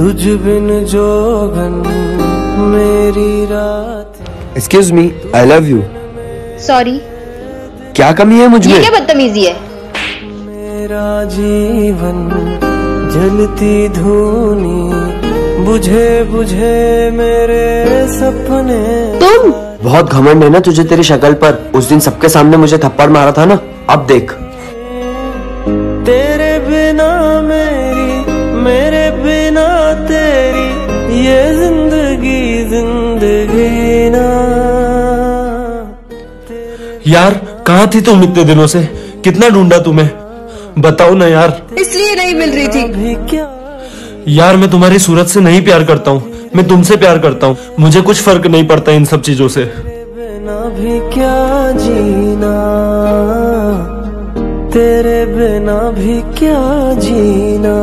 तुझ बिन जोगन मेरी रात excuse me I love you sorry क्या कमी है मुझमें? क्या बदतमीजी है? मेरा जीवन जलती धूनी बुझे बुझे मेरे सपने। तुम? बहुत घमंड है ना तुझे तेरी शक्ल पर। उस दिन सबके सामने मुझे थप्पड़ मारा था ना? अब देख। यार कहाँ थी तुम इतने दिनों से? कितना ढूंढा तुम्हें? बताओ ना यार। इसलिए नहीं मिल रही थी। क्या? यार मैं तुम्हारी सूरत से नहीं प्यार करता हूँ। मैं तुमसे प्यार करता हूँ। मुझे कुछ फ़र्क नहीं पड़ता इन सब चीज़ों से। बिना भी क्या जीना? तेरे बिना भी क्या जीना?